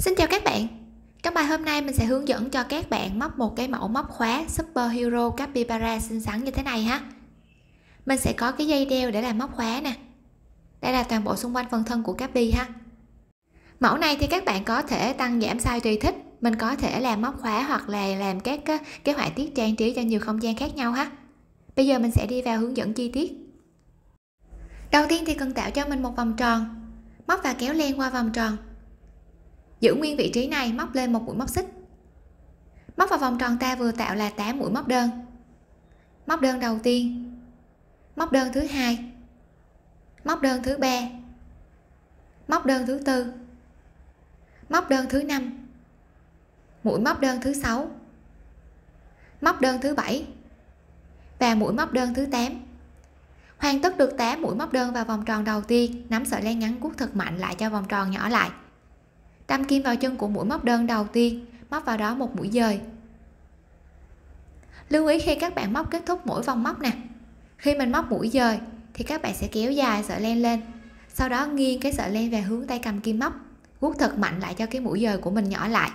Xin chào các bạn. Trong bài hôm nay mình sẽ hướng dẫn cho các bạn móc một cái mẫu móc khóa Super Hero Capybara xinh xắn như thế này ha. Mình sẽ có cái dây đeo để làm móc khóa nè. Đây là toàn bộ xung quanh phần thân của capy ha. Mẫu này thì các bạn có thể tăng giảm size tùy thích. Mình có thể làm móc khóa hoặc là làm các cái họa tiết trang trí cho nhiều không gian khác nhau ha. Bây giờ mình sẽ đi vào hướng dẫn chi tiết. Đầu tiên thì cần tạo cho mình một vòng tròn. Móc và kéo len qua vòng tròn giữ nguyên vị trí này, móc lên một mũi móc xích. Móc vào vòng tròn ta vừa tạo là 8 mũi móc đơn. Móc đơn đầu tiên. Móc đơn thứ hai. Móc đơn thứ ba. Móc đơn thứ tư. Móc đơn thứ năm. Mũi móc đơn thứ sáu. Móc đơn thứ bảy. Và mũi móc đơn thứ 8 hoàn tất được 8 mũi móc đơn vào vòng tròn đầu tiên. Nắm sợi len ngắn cuốc thật mạnh lại cho vòng tròn nhỏ lại đâm kim vào chân của mũi móc đơn đầu tiên, móc vào đó một mũi dời. Lưu ý khi các bạn móc kết thúc mỗi vòng móc nè. Khi mình móc mũi dời, thì các bạn sẽ kéo dài sợi len lên. Sau đó nghiêng cái sợi len về hướng tay cầm kim móc, vuốt thật mạnh lại cho cái mũi dời của mình nhỏ lại.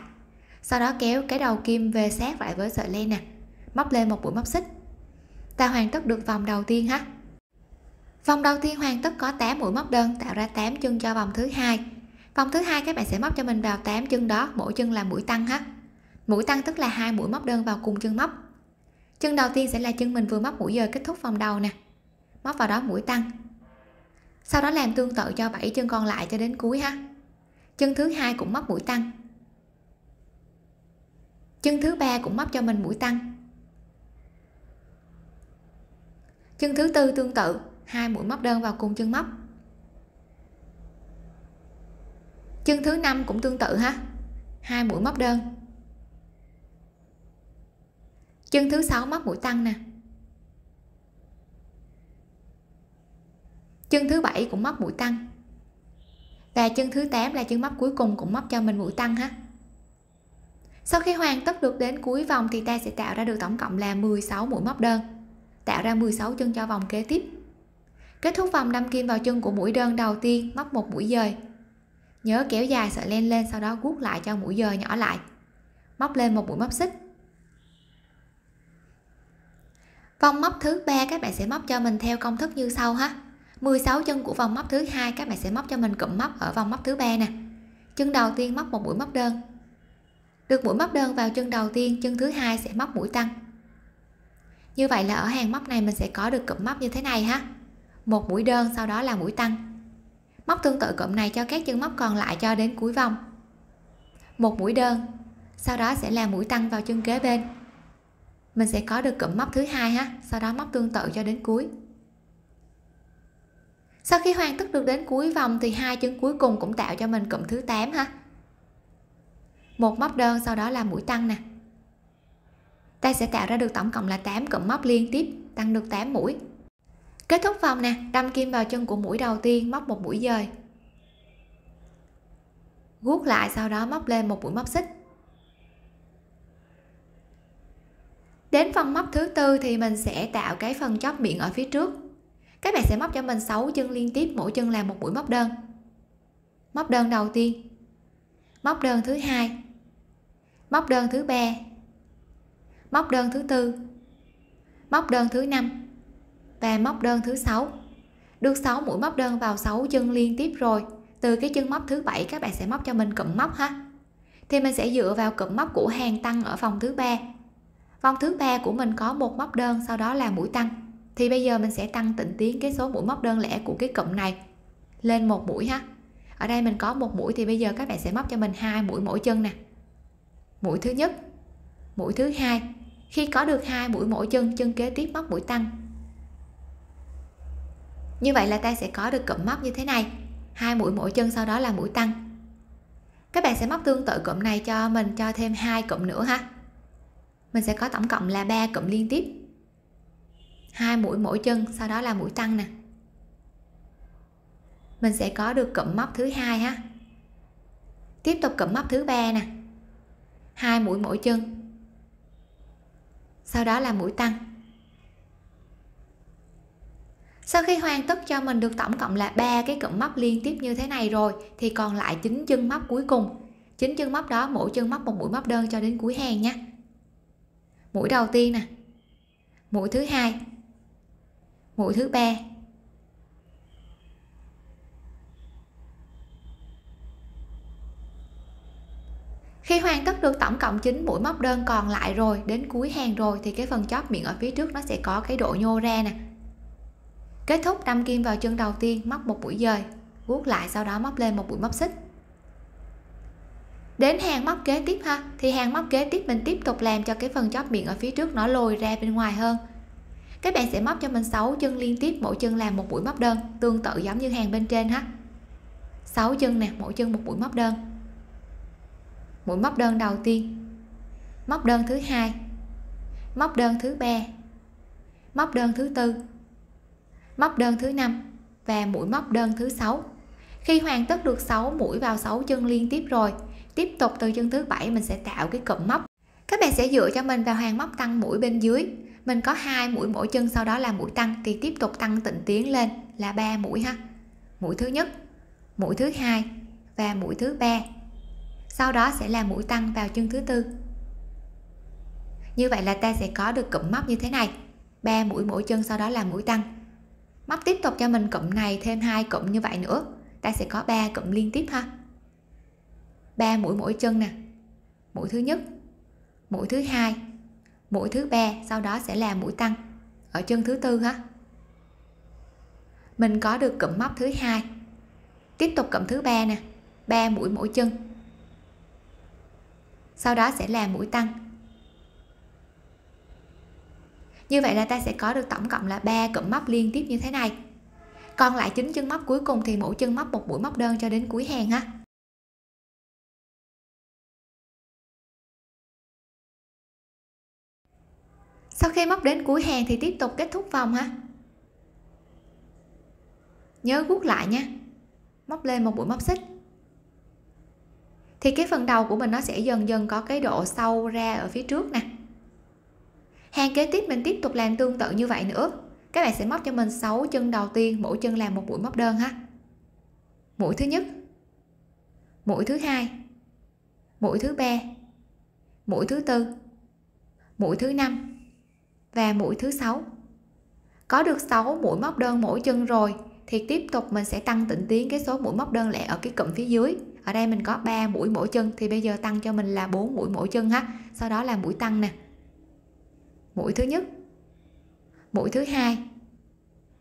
Sau đó kéo cái đầu kim về sát lại với sợi len nè, móc lên một mũi móc xích. Ta hoàn tất được vòng đầu tiên ha. Vòng đầu tiên hoàn tất có 8 mũi móc đơn, tạo ra 8 chân cho vòng thứ hai vòng thứ hai, các bạn sẽ móc cho mình vào 8 chân đó, mỗi chân là mũi tăng ha mũi tăng tức là hai mũi móc đơn vào cùng chân móc. Chân đầu tiên sẽ là chân mình vừa móc mũi giờ kết thúc vòng đầu nè. Móc vào đó mũi tăng. Sau đó làm tương tự cho 7 chân còn lại cho đến cuối ha. Chân thứ hai cũng móc mũi tăng. Chân thứ ba cũng móc cho mình mũi tăng. Chân thứ tư tương tự, hai mũi móc đơn vào cùng chân móc. Chân thứ năm cũng tương tự ha. Hai mũi móc đơn. Chân thứ sáu móc mũi tăng nè. Chân thứ bảy cũng móc mũi tăng. Và chân thứ 8 là chân móc cuối cùng cũng móc cho mình mũi tăng ha. Sau khi hoàn tất được đến cuối vòng thì ta sẽ tạo ra được tổng cộng là 16 mũi móc đơn. Tạo ra 16 chân cho vòng kế tiếp. Kết thúc vòng đâm kim vào chân của mũi đơn đầu tiên, móc một mũi dời nhớ kéo dài sợi len lên sau đó guốc lại cho mũi dời nhỏ lại. Móc lên một mũi móc xích. Vòng móc thứ ba các bạn sẽ móc cho mình theo công thức như sau ha. 16 chân của vòng móc thứ hai các bạn sẽ móc cho mình cụm móc ở vòng móc thứ ba nè. Chân đầu tiên móc một mũi móc đơn. Được mũi móc đơn vào chân đầu tiên, chân thứ hai sẽ móc mũi tăng. Như vậy là ở hàng móc này mình sẽ có được cụm móc như thế này ha. Một mũi đơn, sau đó là mũi tăng móc tương tự cụm này cho các chân móc còn lại cho đến cuối vòng. Một mũi đơn, sau đó sẽ là mũi tăng vào chân kế bên. Mình sẽ có được cụm móc thứ hai ha, sau đó móc tương tự cho đến cuối. Sau khi hoàn tất được đến cuối vòng thì hai chân cuối cùng cũng tạo cho mình cụm thứ 8 ha. Một móc đơn, sau đó là mũi tăng nè. Ta sẽ tạo ra được tổng cộng là 8 cụm móc liên tiếp, tăng được 8 mũi kết thúc vòng nè, đâm kim vào chân của mũi đầu tiên, móc một mũi dời. Guốc lại, sau đó móc lên một mũi móc xích. Đến phần móc thứ tư thì mình sẽ tạo cái phần chóp miệng ở phía trước. Các bạn sẽ móc cho mình 6 chân liên tiếp, mỗi chân là một mũi móc đơn. Móc đơn đầu tiên. Móc đơn thứ hai. Móc đơn thứ ba. Móc đơn thứ tư. Móc đơn thứ năm và móc đơn thứ sáu. Được 6 mũi móc đơn vào 6 chân liên tiếp rồi. Từ cái chân móc thứ bảy, các bạn sẽ móc cho mình cụm móc ha. Thì mình sẽ dựa vào cụm móc của hàng tăng ở vòng thứ ba. Vòng thứ ba của mình có một móc đơn, sau đó là mũi tăng. Thì bây giờ mình sẽ tăng tịnh tiến cái số mũi móc đơn lẻ của cái cụm này lên một mũi ha. Ở đây mình có một mũi, thì bây giờ các bạn sẽ móc cho mình hai mũi mỗi chân nè. Mũi thứ nhất, mũi thứ hai. Khi có được hai mũi mỗi chân chân kế tiếp móc mũi tăng như vậy là ta sẽ có được cụm móc như thế này. Hai mũi mỗi chân sau đó là mũi tăng. Các bạn sẽ móc tương tự cụm này cho mình cho thêm hai cụm nữa ha. Mình sẽ có tổng cộng là ba cụm liên tiếp. Hai mũi mỗi chân, sau đó là mũi tăng nè. Mình sẽ có được cụm móc thứ hai ha. Tiếp tục cụm móc thứ ba nè. Hai mũi mỗi chân. Sau đó là mũi tăng sau khi hoàn tất cho mình được tổng cộng là ba cái cụm móc liên tiếp như thế này rồi, thì còn lại chín chân móc cuối cùng. Chín chân móc đó, mỗi chân móc một mũi móc đơn cho đến cuối hàng nha. Mũi đầu tiên nè. Mũi thứ hai. Mũi thứ ba. Khi hoàn tất được tổng cộng 9 mũi móc đơn còn lại rồi, đến cuối hàng rồi, thì cái phần chóp miệng ở phía trước nó sẽ có cái độ nhô ra nè kết thúc đâm kim vào chân đầu tiên móc một mũi dời. Vuốt lại sau đó móc lên một mũi móc xích. Đến hàng móc kế tiếp ha. Thì hàng móc kế tiếp mình tiếp tục làm cho cái phần chóp miệng ở phía trước nó lồi ra bên ngoài hơn. Các bạn sẽ móc cho mình 6 chân liên tiếp, mỗi chân làm một mũi móc đơn, tương tự giống như hàng bên trên ha. 6 chân nè, mỗi chân một mũi móc đơn. Mũi móc đơn đầu tiên. Móc đơn thứ hai. Móc đơn thứ ba. Móc đơn thứ tư móc đơn thứ năm và mũi móc đơn thứ sáu. Khi hoàn tất được 6 mũi vào 6 chân liên tiếp rồi, tiếp tục từ chân thứ bảy mình sẽ tạo cái cụm móc. Các bạn sẽ dựa cho mình vào hàng móc tăng mũi bên dưới. Mình có hai mũi mỗi chân, sau đó là mũi tăng thì tiếp tục tăng tịnh tiến lên là ba mũi ha. Mũi thứ nhất, mũi thứ hai và mũi thứ ba. Sau đó sẽ là mũi tăng vào chân thứ tư. Như vậy là ta sẽ có được cụm móc như thế này. Ba mũi mỗi chân, sau đó là mũi tăng móc tiếp tục cho mình cụm này, thêm hai cụm như vậy nữa. Ta sẽ có ba cụm liên tiếp ha. Ba mũi mỗi chân nè. Mũi thứ nhất, mũi thứ hai, mũi thứ ba, sau đó sẽ là mũi tăng. Ở chân thứ tư ha. Mình có được cụm móc thứ hai. Tiếp tục cụm thứ ba nè. Ba mũi mỗi chân. Sau đó sẽ là mũi tăng. Như vậy là ta sẽ có được tổng cộng là ba cụm móc liên tiếp như thế này. Còn lại chín chân móc cuối cùng thì mỗi chân móc một mũi móc đơn cho đến cuối hàng ha sau khi móc đến cuối hàng thì tiếp tục kết thúc vòng ha. Nhớ guốc lại nha. Móc lên một mũi móc xích. Thì cái phần đầu của mình nó sẽ dần dần có cái độ sâu ra ở phía trước nè hàng kế tiếp mình tiếp tục làm tương tự như vậy nữa. Các bạn sẽ móc cho mình 6 chân đầu tiên, mỗi chân làm một mũi móc đơn ha. Mũi thứ nhất. Mũi thứ hai. Mũi thứ ba. Mũi thứ tư. Mũi thứ năm. Và mũi thứ sáu. Có được 6 mũi móc đơn mỗi chân rồi, thì tiếp tục mình sẽ tăng tịnh tiến cái số mũi móc đơn lẻ ở cái cụm phía dưới. Ở đây mình có 3 mũi mỗi chân, thì bây giờ tăng cho mình là 4 mũi mỗi chân ha. Sau đó là mũi tăng nè mũi thứ nhất. Mũi thứ hai.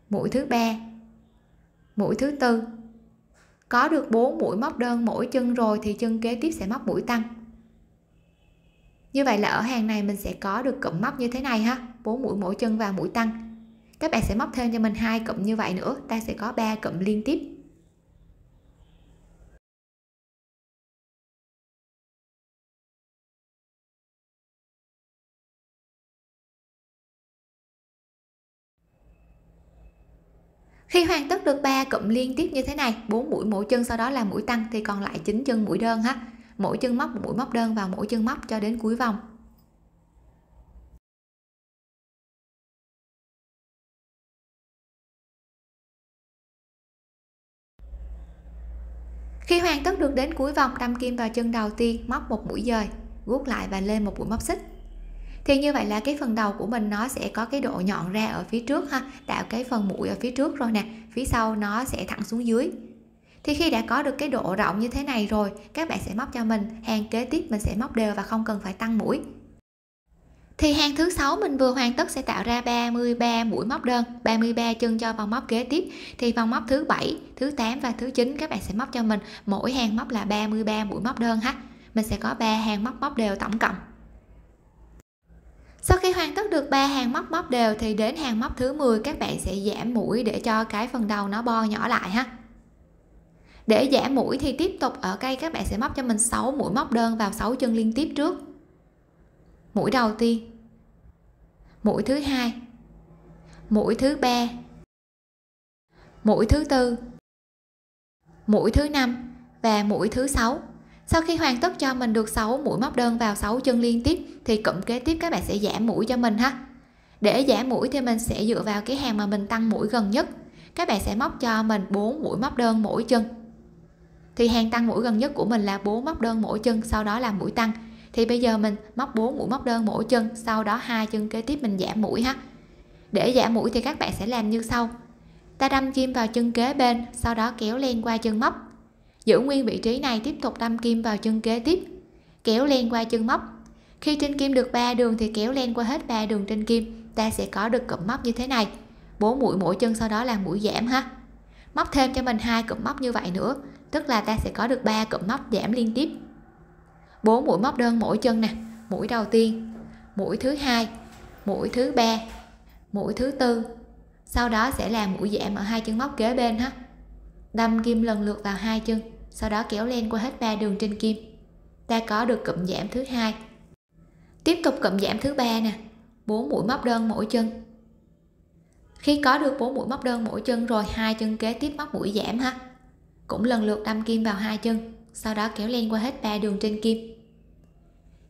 Mũi thứ ba. Mũi thứ tư. Có được 4 mũi móc đơn mỗi chân rồi thì chân kế tiếp sẽ móc mũi tăng. Như vậy là ở hàng này mình sẽ có được cụm móc như thế này ha. 4 mũi mỗi chân và mũi tăng. Các bạn sẽ móc thêm cho mình hai cụm như vậy nữa. Ta sẽ có 3 cụm liên tiếp. Khi hoàn tất được ba cụm liên tiếp như thế này, bốn mũi mỗi chân sau đó là mũi tăng, thì còn lại chín chân mũi đơn ha. Mỗi chân móc một mũi móc đơn vào mỗi chân móc cho đến cuối vòng. Khi hoàn tất được đến cuối vòng, đâm kim vào chân đầu tiên, móc một mũi dời, guốc lại và lên một mũi móc xích thì như vậy là cái phần đầu của mình nó sẽ có cái độ nhọn ra ở phía trước ha, tạo cái phần mũi ở phía trước rồi nè, phía sau nó sẽ thẳng xuống dưới. Thì khi đã có được cái độ rộng như thế này rồi, các bạn sẽ móc cho mình, hàng kế tiếp mình sẽ móc đều và không cần phải tăng mũi. Thì hàng thứ sáu mình vừa hoàn tất sẽ tạo ra 33 mũi móc đơn 33 chân cho vòng móc kế tiếp. Thì vòng móc thứ bảy, thứ 8 và thứ 9 các bạn sẽ móc cho mình, mỗi hàng móc là 33 mũi móc đơn ha. Mình sẽ có 3 hàng móc móc đều tổng cộng sau khi hoàn tất được ba hàng móc móc đều thì đến hàng móc thứ 10 các bạn sẽ giảm mũi để cho cái phần đầu nó bo nhỏ lại ha. Để giảm mũi thì tiếp tục ở cây, các bạn sẽ móc cho mình 6 mũi móc đơn vào 6 chân liên tiếp trước. Mũi đầu tiên. Mũi thứ hai. Mũi thứ ba. Mũi thứ tư. Mũi thứ năm và mũi thứ sáu sau khi hoàn tất cho mình được 6 mũi móc đơn vào 6 chân liên tiếp, thì cụm kế tiếp các bạn sẽ giảm mũi cho mình ha. Để giảm mũi thì mình sẽ dựa vào cái hàng mà mình tăng mũi gần nhất. Các bạn sẽ móc cho mình 4 mũi móc đơn mỗi chân. Thì hàng tăng mũi gần nhất của mình là 4 móc đơn mỗi chân, sau đó là mũi tăng. Thì bây giờ mình móc 4 mũi móc đơn mỗi chân, sau đó hai chân kế tiếp mình giảm mũi ha. Để giảm mũi thì các bạn sẽ làm như sau. Ta đâm kim vào chân kế bên, sau đó kéo len qua chân móc giữ nguyên vị trí này tiếp tục đâm kim vào chân kế tiếp, kéo len qua chân móc. Khi trên kim được 3 đường thì kéo len qua hết 3 đường trên kim, ta sẽ có được cụm móc như thế này. Bốn mũi mỗi chân sau đó là mũi giảm ha. Móc thêm cho mình hai cụm móc như vậy nữa, tức là ta sẽ có được 3 cụm móc giảm liên tiếp. Bốn mũi móc đơn mỗi chân nè, mũi đầu tiên, mũi thứ hai, mũi thứ ba, mũi thứ tư. Sau đó sẽ là mũi giảm ở hai chân móc kế bên ha. Đâm kim lần lượt vào hai chân sau đó kéo len qua hết ba đường trên kim. Ta có được cụm giảm thứ hai. Tiếp tục cụm giảm thứ ba nè. Bốn mũi móc đơn mỗi chân. Khi có được bốn mũi móc đơn mỗi chân rồi, hai chân kế tiếp móc mũi giảm ha. Cũng lần lượt đâm kim vào hai chân, sau đó kéo len qua hết ba đường trên kim.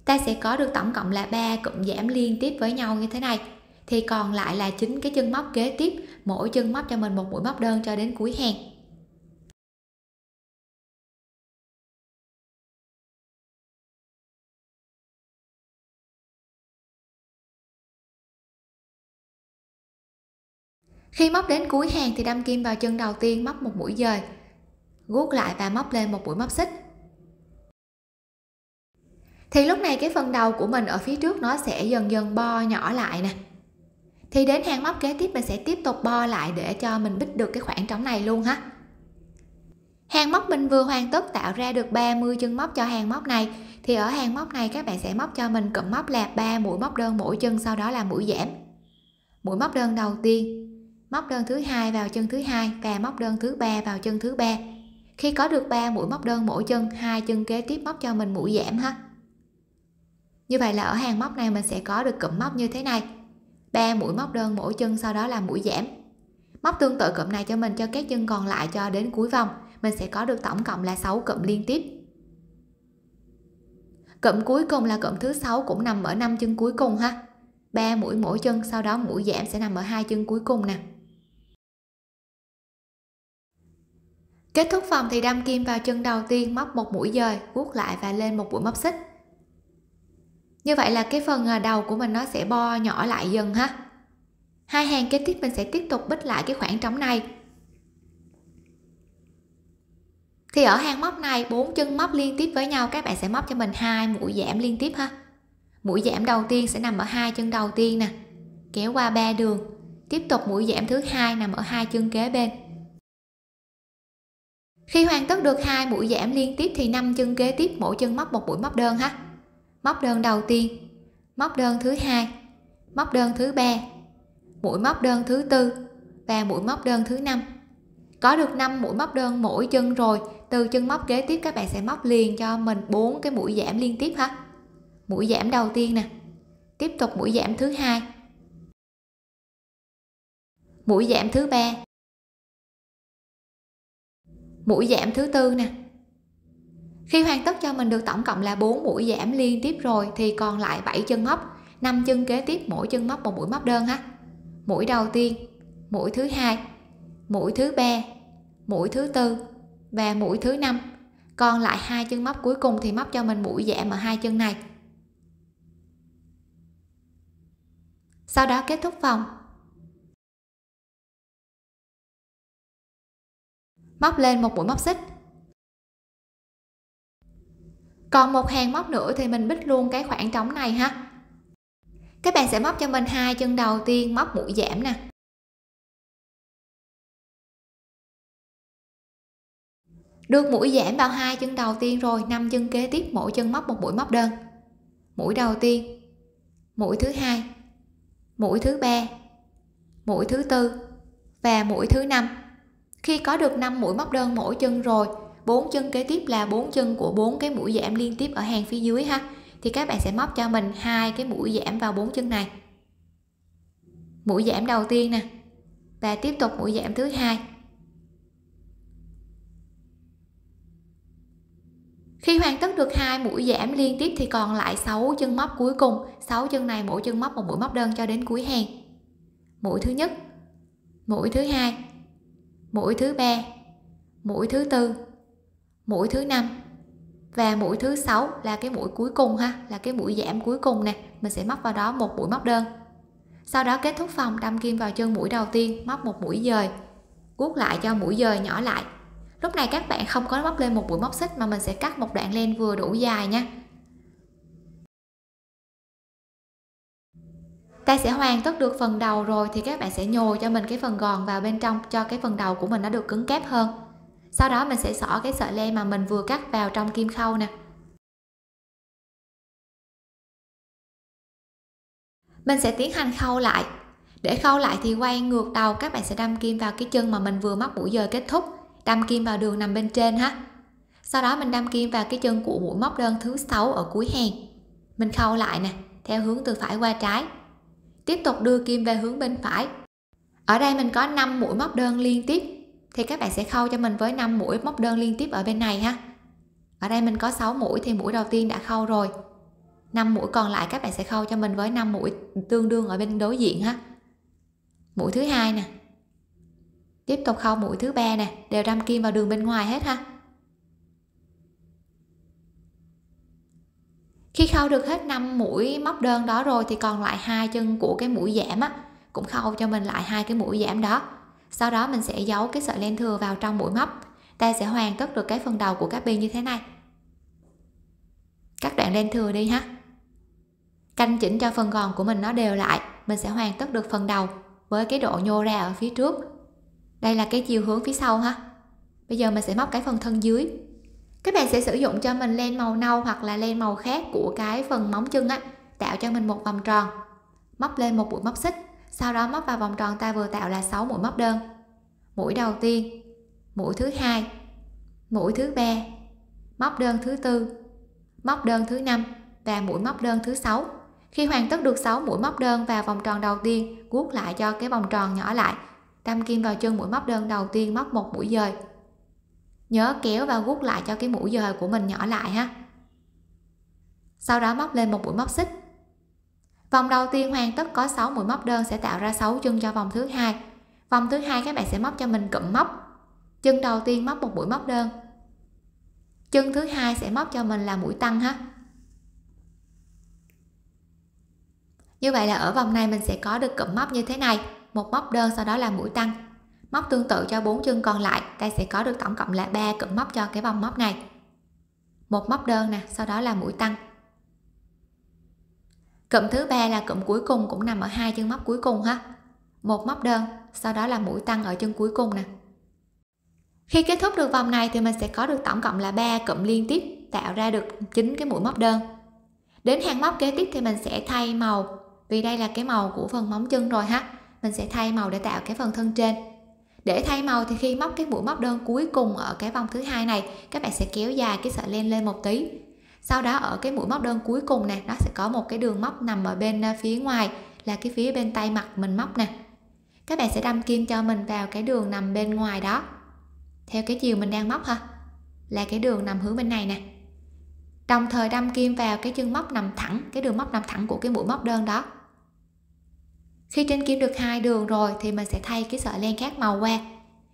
Ta sẽ có được tổng cộng là ba cụm giảm liên tiếp với nhau như thế này. Thì còn lại là chính cái chân móc kế tiếp, mỗi chân móc cho mình một mũi móc đơn cho đến cuối hàng. Khi móc đến cuối hàng thì đâm kim vào chân đầu tiên móc một mũi dời. Guốc lại và móc lên một mũi móc xích. Thì lúc này cái phần đầu của mình ở phía trước nó sẽ dần dần bo nhỏ lại nè. Thì đến hàng móc kế tiếp mình sẽ tiếp tục bo lại để cho mình bích được cái khoảng trống này luôn ha. Hàng móc mình vừa hoàn tất tạo ra được 30 chân móc cho hàng móc này. Thì ở hàng móc này các bạn sẽ móc cho mình cụm móc là 3 mũi móc đơn mỗi chân, sau đó là mũi giảm. Mũi móc đơn đầu tiên móc đơn thứ hai vào chân thứ hai và móc đơn thứ ba vào chân thứ ba. Khi có được 3 mũi móc đơn mỗi chân, hai chân kế tiếp móc cho mình mũi giảm ha. Như vậy là ở hàng móc này mình sẽ có được cụm móc như thế này. 3 mũi móc đơn mỗi chân sau đó là mũi giảm. Móc tương tự cụm này cho mình, cho các chân còn lại cho đến cuối vòng. Mình sẽ có được tổng cộng là 6 cụm liên tiếp. Cụm cuối cùng là cụm thứ sáu cũng nằm ở năm chân cuối cùng ha. 3 mũi mỗi chân, sau đó mũi giảm sẽ nằm ở hai chân cuối cùng nè. Kết thúc vòng thì đâm kim vào chân đầu tiên móc một mũi dời, vuốt lại và lên một mũi móc xích. Như vậy là cái phần à, đầu của mình nó sẽ bo nhỏ lại dần ha. Hai hàng kế tiếp mình sẽ tiếp tục bích lại cái khoảng trống này. Thì ở hàng móc này, bốn chân móc liên tiếp với nhau, các bạn sẽ móc cho mình hai mũi giảm liên tiếp ha. Mũi giảm đầu tiên sẽ nằm ở hai chân đầu tiên nè, kéo qua ba đường. Tiếp tục mũi giảm thứ hai nằm ở hai chân kế bên khi hoàn tất được hai mũi giảm liên tiếp thì năm chân kế tiếp mỗi chân móc một mũi móc đơn ha. Móc đơn đầu tiên, móc đơn thứ hai, móc đơn thứ ba mũi móc đơn thứ tư và mũi móc đơn thứ năm. Có được 5 mũi móc đơn mỗi chân rồi, từ chân móc kế tiếp các bạn sẽ móc liền cho mình bốn cái mũi giảm liên tiếp ha. Mũi giảm đầu tiên nè, tiếp tục mũi giảm thứ hai. Mũi giảm thứ ba mũi giảm thứ tư nè. Khi hoàn tất cho mình được tổng cộng là 4 mũi giảm liên tiếp rồi thì còn lại 7 chân móc 5 chân kế tiếp mỗi chân móc một mũi móc đơn ha. Mũi đầu tiên, mũi thứ hai, mũi thứ ba, mũi thứ tư và mũi thứ năm. Còn lại hai chân móc cuối cùng thì móc cho mình mũi giảm ở hai chân này. Sau đó kết thúc vòng. Móc lên một mũi móc xích. Còn một hàng móc nữa thì mình bích luôn cái khoảng trống này ha. Các bạn sẽ móc cho mình hai chân đầu tiên móc mũi giảm nè. Được mũi giảm vào hai chân đầu tiên rồi, năm chân kế tiếp mỗi chân móc một mũi móc đơn. Mũi đầu tiên, mũi thứ hai, mũi thứ ba, mũi thứ tư và mũi thứ năm khi có được 5 mũi móc đơn mỗi chân rồi, bốn chân kế tiếp là bốn chân của bốn cái mũi giảm liên tiếp ở hàng phía dưới ha, thì các bạn sẽ móc cho mình hai cái mũi giảm vào bốn chân này. Mũi giảm đầu tiên nè, và tiếp tục mũi giảm thứ hai. Khi hoàn tất được hai mũi giảm liên tiếp thì còn lại 6 chân móc cuối cùng 6 chân này mỗi chân móc một mũi móc đơn cho đến cuối hàng. Mũi thứ nhất, mũi thứ hai mũi thứ ba. Mũi thứ tư. Mũi thứ năm. Và mũi thứ sáu là cái mũi cuối cùng ha, là cái mũi giảm cuối cùng nè. Mình sẽ móc vào đó một mũi móc đơn. Sau đó kết thúc vòng đâm kim vào chân mũi đầu tiên, móc một mũi dời. Guốc lại cho mũi dời nhỏ lại. Lúc này các bạn không có móc lên một mũi móc xích mà mình sẽ cắt một đoạn len vừa đủ dài nha. Ta sẽ hoàn tất được phần đầu rồi thì các bạn sẽ nhồi cho mình cái phần gòn vào bên trong cho cái phần đầu của mình nó được cứng cáp hơn. Sau đó mình sẽ xỏ cái sợi len mà mình vừa cắt vào trong kim khâu nè. Mình sẽ tiến hành khâu lại. Để khâu lại thì quay ngược đầu, các bạn sẽ đâm kim vào cái chân mà mình vừa móc mũi giờ kết thúc. Đâm kim vào đường nằm bên trên ha. Sau đó mình đâm kim vào cái chân của mũi móc đơn thứ sáu ở cuối hàng mình khâu lại nè, theo hướng từ phải qua trái tiếp tục đưa kim về hướng bên phải. Ở đây mình có 5 mũi móc đơn liên tiếp, thì các bạn sẽ khâu cho mình với 5 mũi móc đơn liên tiếp ở bên này ha. Ở đây mình có 6 mũi, thì mũi đầu tiên đã khâu rồi. 5 mũi còn lại các bạn sẽ khâu cho mình với 5 mũi tương đương ở bên đối diện ha. Mũi thứ hai nè. Tiếp tục khâu mũi thứ ba nè, đều đâm kim vào đường bên ngoài hết ha. Khi khâu được hết 5 mũi móc đơn đó rồi thì còn lại hai chân của cái mũi giảm á, cũng khâu cho mình lại hai cái mũi giảm đó. Sau đó mình sẽ giấu cái sợi len thừa vào trong mũi móc, ta sẽ hoàn tất được cái phần đầu của các bên như thế này. Cắt đoạn len thừa đi ha. Canh chỉnh cho phần gòn của mình nó đều lại, mình sẽ hoàn tất được phần đầu với cái độ nhô ra ở phía trước. Đây là cái chiều hướng phía sau ha. Bây giờ mình sẽ móc cái phần thân dưới các bạn sẽ sử dụng cho mình len màu nâu hoặc là len màu khác của cái phần móng chân á. Tạo cho mình một vòng tròn. Móc lên một mũi móc xích. Sau đó móc vào vòng tròn ta vừa tạo là 6 mũi móc đơn. Mũi đầu tiên. Mũi thứ hai. Mũi thứ ba. Móc đơn thứ tư. Móc đơn thứ năm và mũi móc đơn thứ sáu. Khi hoàn tất được 6 mũi móc đơn vào vòng tròn đầu tiên, guốc lại cho cái vòng tròn nhỏ lại. Đâm kim vào chân mũi móc đơn đầu tiên, móc một mũi dời nhớ kéo và gút lại cho cái mũi dời của mình nhỏ lại ha. Sau đó móc lên một mũi móc xích. Vòng đầu tiên hoàn tất có 6 mũi móc đơn sẽ tạo ra 6 chân cho vòng thứ hai. Vòng thứ hai các bạn sẽ móc cho mình cụm móc. Chân đầu tiên móc một mũi móc đơn. Chân thứ hai sẽ móc cho mình là mũi tăng ha. Như vậy là ở vòng này mình sẽ có được cụm móc như thế này. Một móc đơn sau đó là mũi tăng móc tương tự cho bốn chân còn lại ta sẽ có được tổng cộng là ba cụm móc cho cái vòng móc này. Một móc đơn nè, sau đó là mũi tăng. Cụm thứ ba là cụm cuối cùng, cũng nằm ở hai chân móc cuối cùng ha. Một móc đơn, sau đó là mũi tăng ở chân cuối cùng nè. Khi kết thúc được vòng này thì mình sẽ có được tổng cộng là ba cụm liên tiếp, tạo ra được chín cái mũi móc đơn. Đến hàng móc kế tiếp thì mình sẽ thay màu, vì đây là cái màu của phần móng chân rồi ha. Mình sẽ thay màu để tạo cái phần thân trên để thay màu thì khi móc cái mũi móc đơn cuối cùng ở cái vòng thứ hai này, các bạn sẽ kéo dài cái sợi len lên một tí. Sau đó ở cái mũi móc đơn cuối cùng nè, nó sẽ có một cái đường móc nằm ở bên à, phía ngoài là cái phía bên tay mặt mình móc nè. Các bạn sẽ đâm kim cho mình vào cái đường nằm bên ngoài đó. Theo cái chiều mình đang móc ha, là cái đường nằm hướng bên này nè. Đồng thời đâm kim vào cái chân móc nằm thẳng, cái đường móc nằm thẳng của cái mũi móc đơn đó khi trên kim được hai đường rồi thì mình sẽ thay cái sợi len khác màu qua.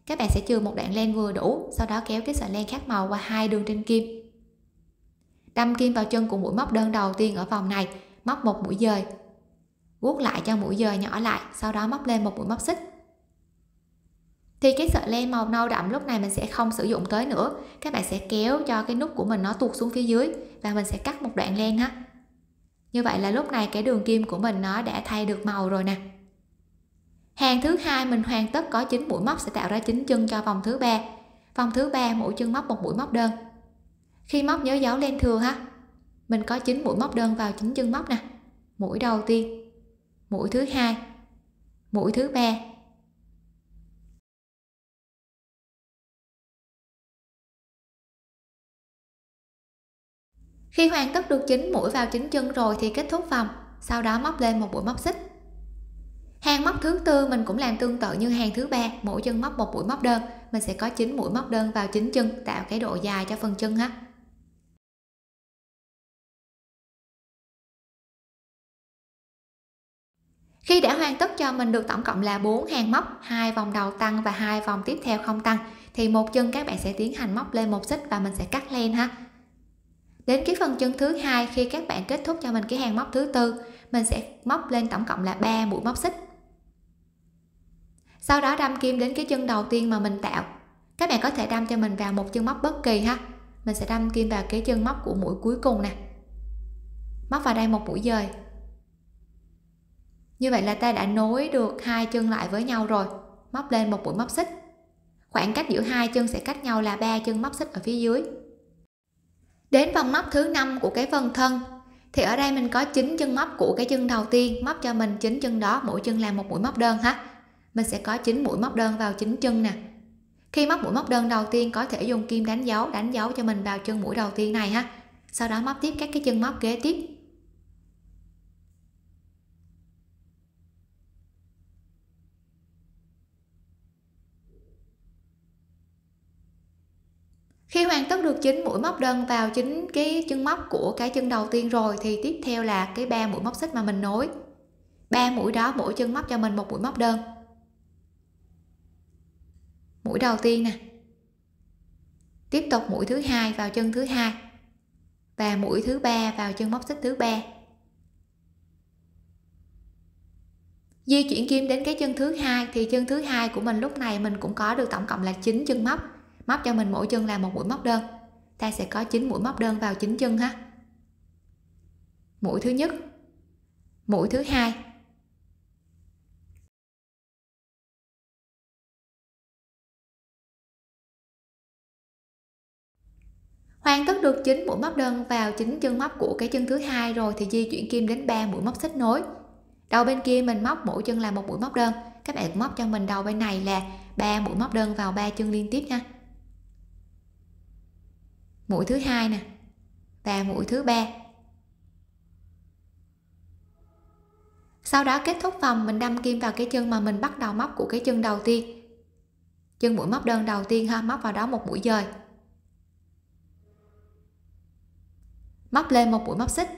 Các bạn sẽ chừa một đoạn len vừa đủ, sau đó kéo cái sợi len khác màu qua hai đường trên kim. Đâm kim vào chân của mũi móc đơn đầu tiên ở vòng này, móc một mũi dời. Guốc lại cho mũi dời nhỏ lại, sau đó móc lên một mũi móc xích. Thì cái sợi len màu nâu đậm lúc này mình sẽ không sử dụng tới nữa. Các bạn sẽ kéo cho cái nút của mình nó tuột xuống phía dưới và mình sẽ cắt một đoạn len ha như vậy là lúc này cái đường kim của mình nó đã thay được màu rồi nè. Hàng thứ hai, mình hoàn tất có 9 mũi móc sẽ tạo ra 9 chân cho vòng thứ ba. Vòng thứ ba, mỗi chân móc một mũi móc đơn. Khi móc nhớ dấu len thừa ha, mình có 9 mũi móc đơn vào 9 chân móc nè. Mũi đầu tiên, mũi thứ hai, mũi thứ ba khi hoàn tất được chính mũi vào chính chân rồi thì kết thúc vòng. Sau đó móc lên một mũi móc xích. Hàng móc thứ tư mình cũng làm tương tự như hàng thứ ba, mỗi chân móc một mũi móc đơn. Mình sẽ có 9 mũi móc đơn vào chính chân, tạo cái độ dài cho phần chân ha. Khi đã hoàn tất cho mình được tổng cộng là 4 hàng móc, hai vòng đầu tăng và hai vòng tiếp theo không tăng, thì một chân các bạn sẽ tiến hành móc lên một xích và mình sẽ cắt len ha đến cái phần chân thứ hai, khi các bạn kết thúc cho mình cái hàng móc thứ tư, mình sẽ móc lên tổng cộng là 3 mũi móc xích. Sau đó đâm kim đến cái chân đầu tiên mà mình tạo. Các bạn có thể đâm cho mình vào một chân móc bất kỳ ha. Mình sẽ đâm kim vào cái chân móc của mũi cuối cùng nè. Móc vào đây một mũi dời. Như vậy là ta đã nối được hai chân lại với nhau rồi. Móc lên một mũi móc xích. Khoảng cách giữa hai chân sẽ cách nhau là ba chân móc xích ở phía dưới đến vòng móc thứ năm của cái phần thân, thì ở đây mình có chín chân móc của cái chân đầu tiên, móc cho mình chín chân đó, mỗi chân làm một mũi móc đơn ha. Mình sẽ có chín mũi móc đơn vào chín chân nè. Khi móc mũi móc đơn đầu tiên, có thể dùng kim đánh dấu đánh dấu cho mình vào chân mũi đầu tiên này ha. Sau đó móc tiếp các cái chân móc kế tiếp. Khi hoàn tất được chín mũi móc đơn vào chính cái chân móc của cái chân đầu tiên rồi, thì tiếp theo là cái ba mũi móc xích mà mình nối. Ba mũi đó mỗi chân móc cho mình một mũi móc đơn. Mũi đầu tiên nè. Tiếp tục mũi thứ hai vào chân thứ hai và mũi thứ ba vào chân móc xích thứ ba. Di chuyển kim đến cái chân thứ hai, thì chân thứ hai của mình lúc này mình cũng có được tổng cộng là 9 chân móc móc cho mình mỗi chân là một mũi móc đơn. Ta sẽ có 9 mũi móc đơn vào 9 chân ha. Mũi thứ nhất. Mũi thứ hai. Hoàn tất được 9 mũi móc đơn vào 9 chân móc của cái chân thứ hai rồi thì di chuyển kim đến 3 mũi móc xích nối. Đầu bên kia mình móc mỗi chân là một mũi móc đơn. Các bạn móc cho mình đầu bên này là 3 mũi móc đơn vào ba chân liên tiếp nha mũi thứ hai nè. Và mũi thứ ba. Sau đó kết thúc vòng, mình đâm kim vào cái chân mà mình bắt đầu móc của cái chân đầu tiên. Chân mũi móc đơn đầu tiên ha, móc vào đó một mũi dời. Móc lên một mũi móc xích.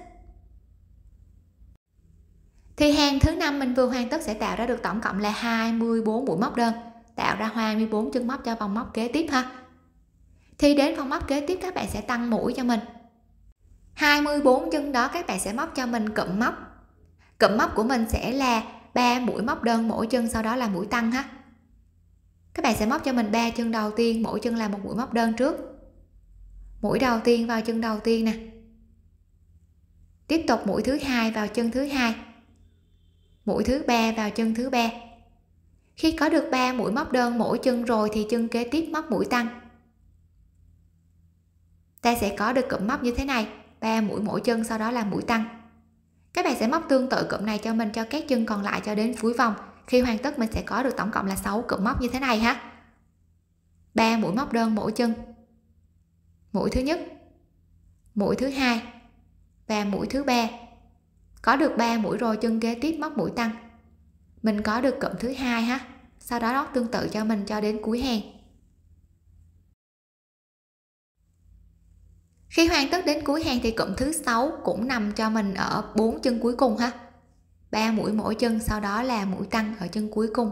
Thì hàng thứ năm mình vừa hoàn tất sẽ tạo ra được tổng cộng là 24 mũi móc đơn. Tạo ra 24 chân móc cho vòng móc kế tiếp ha thì đến vòng móc kế tiếp các bạn sẽ tăng mũi cho mình. 24 chân đó các bạn sẽ móc cho mình cụm móc. Cụm móc của mình sẽ là 3 mũi móc đơn mỗi chân, sau đó là mũi tăng ha. Các bạn sẽ móc cho mình ba chân đầu tiên, mỗi chân là một mũi móc đơn trước. Mũi đầu tiên vào chân đầu tiên nè. Tiếp tục mũi thứ hai vào chân thứ hai. Mũi thứ ba vào chân thứ ba. Khi có được 3 mũi móc đơn mỗi chân rồi thì chân kế tiếp móc mũi tăng ta sẽ có được cụm móc như thế này, ba mũi mỗi chân sau đó là mũi tăng. Các bạn sẽ móc tương tự cụm này cho mình, cho các chân còn lại cho đến cuối vòng. Khi hoàn tất, mình sẽ có được tổng cộng là 6 cụm móc như thế này ha. Ba mũi móc đơn mỗi chân. Mũi thứ nhất, mũi thứ hai, và mũi thứ ba. Có được 3 mũi rồi, chân kế tiếp móc mũi tăng. Mình có được cụm thứ hai ha. Sau đó móc tương tự cho mình cho đến cuối hàng. Khi hoàn tất đến cuối hàng thì cụm thứ sáu cũng nằm cho mình ở bốn chân cuối cùng ha. Ba mũi mỗi chân, sau đó là mũi tăng ở chân cuối cùng.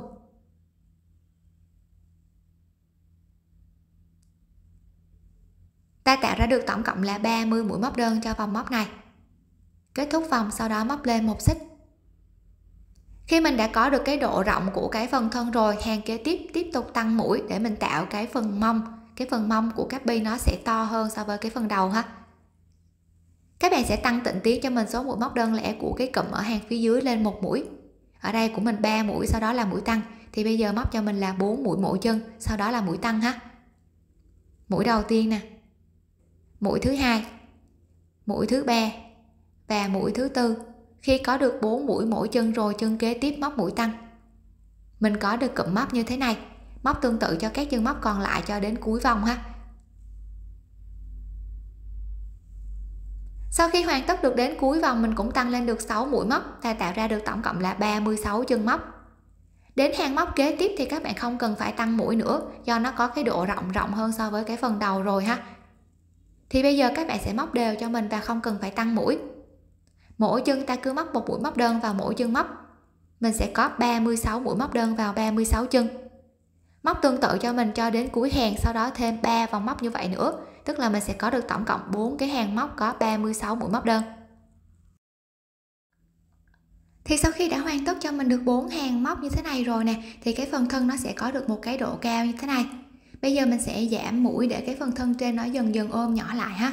Ta tạo ra được tổng cộng là 30 mũi móc đơn cho vòng móc này. Kết thúc vòng, sau đó móc lên một xích. Khi mình đã có được cái độ rộng của cái phần thân rồi, hàng kế tiếp tiếp tục tăng mũi để mình tạo cái phần mông cái phần mông của các bi nó sẽ to hơn so với cái phần đầu ha. Các bạn sẽ tăng tịnh tiến cho mình số mũi móc đơn lẻ của cái cụm ở hàng phía dưới lên một mũi. Ở đây của mình 3 mũi, sau đó là mũi tăng. Thì bây giờ móc cho mình là 4 mũi mỗi chân, sau đó là mũi tăng ha. Mũi đầu tiên nè. Mũi thứ hai. Mũi thứ ba. Và mũi thứ tư. Khi có được 4 mũi mỗi chân rồi, chân kế tiếp móc mũi tăng. Mình có được cụm móc như thế này móc tương tự cho các chân móc còn lại cho đến cuối vòng ha. Sau khi hoàn tất được đến cuối vòng, mình cũng tăng lên được 6 mũi móc ta tạo ra được tổng cộng là 36 chân móc. Đến hàng móc kế tiếp thì các bạn không cần phải tăng mũi nữa, do nó có cái độ rộng rộng hơn so với cái phần đầu rồi ha. Thì bây giờ các bạn sẽ móc đều cho mình và không cần phải tăng mũi. Mỗi chân ta cứ móc một mũi móc đơn vào mỗi chân móc. Mình sẽ có 36 mũi móc đơn vào 36 chân móc tương tự cho mình cho đến cuối hàng, sau đó thêm 3 vòng móc như vậy nữa. Tức là mình sẽ có được tổng cộng 4 cái hàng móc có 36 mũi móc đơn. Thì sau khi đã hoàn tất cho mình được 4 hàng móc như thế này rồi nè, thì cái phần thân nó sẽ có được một cái độ cao như thế này. Bây giờ mình sẽ giảm mũi để cái phần thân trên nó dần dần ôm nhỏ lại ha.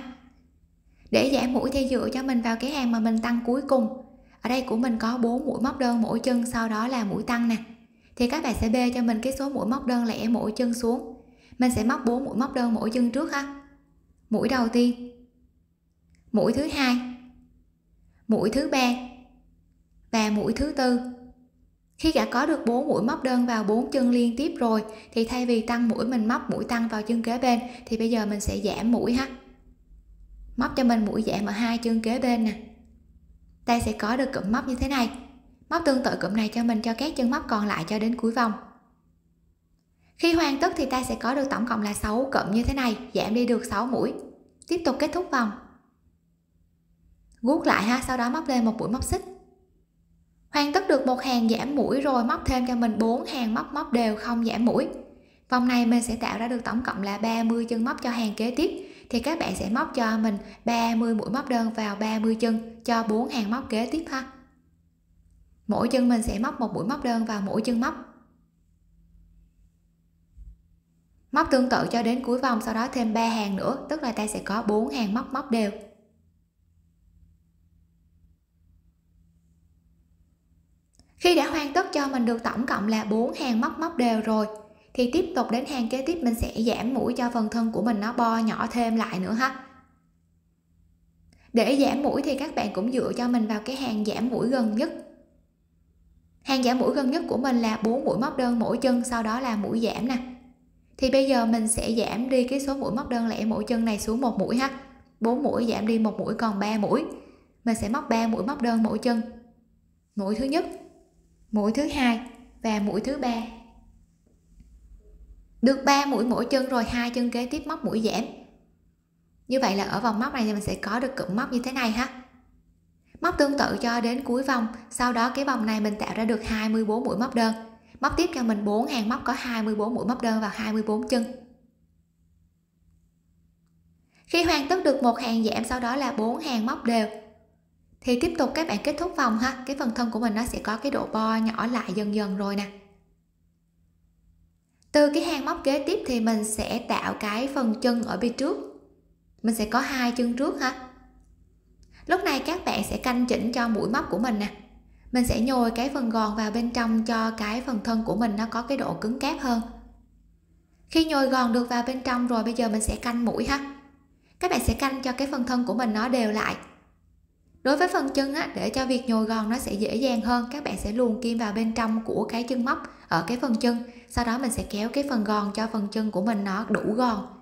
Để giảm mũi thì dựa cho mình vào cái hàng mà mình tăng cuối cùng. Ở đây của mình có 4 mũi móc đơn mỗi chân, sau đó là mũi tăng nè thì các bạn sẽ bê cho mình cái số mũi móc đơn lẻ mỗi chân xuống. Mình sẽ móc 4 mũi móc đơn mỗi chân trước ha. Mũi đầu tiên. Mũi thứ hai. Mũi thứ ba. Và mũi thứ tư. Khi đã có được 4 mũi móc đơn vào 4 chân liên tiếp rồi, thì thay vì tăng mũi mình móc mũi tăng vào chân kế bên, thì bây giờ mình sẽ giảm mũi ha. Móc cho mình mũi giảm ở hai chân kế bên nè. Ta sẽ có được cụm móc như thế này móc tương tự cụm này cho mình cho các chân móc còn lại cho đến cuối vòng. Khi hoàn tất thì ta sẽ có được tổng cộng là 6 cụm như thế này, giảm đi được 6 mũi. Tiếp tục kết thúc vòng. Guốc lại ha, sau đó móc lên một mũi móc xích. Hoàn tất được một hàng giảm mũi rồi, móc thêm cho mình 4 hàng móc móc đều không giảm mũi. Vòng này mình sẽ tạo ra được tổng cộng là 30 chân móc cho hàng kế tiếp. Thì các bạn sẽ móc cho mình 30 mũi móc đơn vào 30 chân cho 4 hàng móc kế tiếp ha mỗi chân mình sẽ móc một mũi móc đơn vào mỗi chân móc. Móc tương tự cho đến cuối vòng, sau đó thêm 3 hàng nữa, tức là ta sẽ có 4 hàng móc móc đều. Khi đã hoàn tất cho mình được tổng cộng là 4 hàng móc móc đều rồi, thì tiếp tục đến hàng kế tiếp mình sẽ giảm mũi cho phần thân của mình nó bo nhỏ thêm lại nữa ha. Để giảm mũi thì các bạn cũng dựa cho mình vào cái hàng giảm mũi gần nhất hàng giảm mũi gần nhất của mình là 4 mũi móc đơn mỗi chân, sau đó là mũi giảm nè. Thì bây giờ mình sẽ giảm đi cái số mũi móc đơn lẻ mỗi chân này xuống một mũi ha. 4 mũi giảm đi một mũi còn 3 mũi. Mình sẽ móc 3 mũi móc đơn mỗi chân. Mũi thứ nhất, mũi thứ hai và mũi thứ ba. Được 3 mũi mỗi chân rồi, hai chân kế tiếp móc mũi giảm. Như vậy là ở vòng móc này thì mình sẽ có được cụm móc như thế này ha móc tương tự cho đến cuối vòng, sau đó cái vòng này mình tạo ra được 24 mũi móc đơn. Móc tiếp cho mình 4 hàng móc có 24 mũi móc đơn vào 24 chân. Khi hoàn tất được một hàng giảm, sau đó là 4 hàng móc đều. Thì tiếp tục các bạn kết thúc vòng ha. Cái phần thân của mình nó sẽ có cái độ bo nhỏ lại dần dần rồi nè. Từ cái hàng móc kế tiếp thì mình sẽ tạo cái phần chân ở bên trước. Mình sẽ có hai chân trước ha lúc này các bạn sẽ canh chỉnh cho mũi móc của mình nè. Mình sẽ nhồi cái phần gòn vào bên trong cho cái phần thân của mình nó có cái độ cứng cáp hơn. Khi nhồi gòn được vào bên trong rồi bây giờ mình sẽ canh mũi ha. Các bạn sẽ canh cho cái phần thân của mình nó đều lại. Đối với phần chân á, để cho việc nhồi gòn nó sẽ dễ dàng hơn các bạn sẽ luồn kim vào bên trong của cái chân móc ở cái phần chân. Sau đó mình sẽ kéo cái phần gòn cho phần chân của mình nó đủ gòn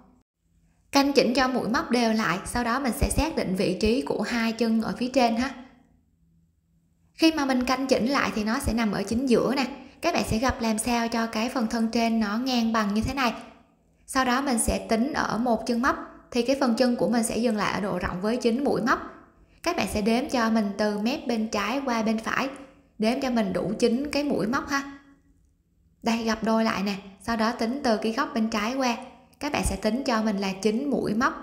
canh chỉnh cho mũi móc đều lại, sau đó mình sẽ xác định vị trí của hai chân ở phía trên ha. Khi mà mình canh chỉnh lại thì nó sẽ nằm ở chính giữa nè. Các bạn sẽ gặp làm sao cho cái phần thân trên nó ngang bằng như thế này. Sau đó mình sẽ tính ở một chân móc, thì cái phần chân của mình sẽ dừng lại ở độ rộng với chính mũi móc. Các bạn sẽ đếm cho mình từ mép bên trái qua bên phải, đếm cho mình đủ chính cái mũi móc ha. Đây, gặp đôi lại nè. Sau đó tính từ cái góc bên trái qua các bạn sẽ tính cho mình là 9 mũi móc.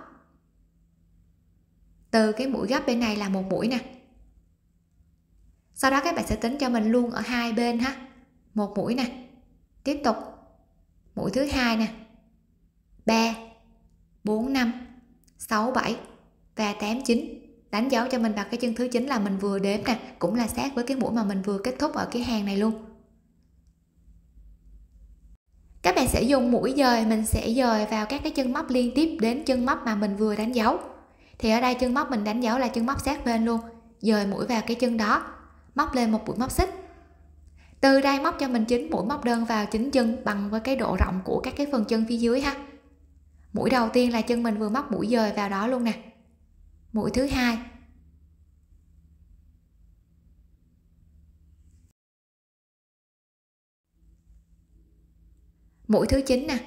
Từ cái mũi gấp bên này là một mũi nè. Sau đó các bạn sẽ tính cho mình luôn ở hai bên ha. Một mũi nè. Tiếp tục. Mũi thứ hai nè. 3 4 5 6 7 và 8 9 đánh dấu cho mình vào cái chân thứ chín là mình vừa đếm nè, cũng là sát với cái mũi mà mình vừa kết thúc ở cái hàng này luôn các bạn sẽ dùng mũi dời, mình sẽ dời vào các cái chân móc liên tiếp đến chân móc mà mình vừa đánh dấu. Thì ở đây chân móc mình đánh dấu là chân móc sát bên luôn. Dời mũi vào cái chân đó, móc lên một mũi móc xích. Từ đây móc cho mình chính mũi móc đơn vào chính chân bằng với cái độ rộng của các cái phần chân phía dưới ha. Mũi đầu tiên là chân mình vừa móc mũi dời vào đó luôn nè. Mũi thứ hai mũi thứ 9 nè.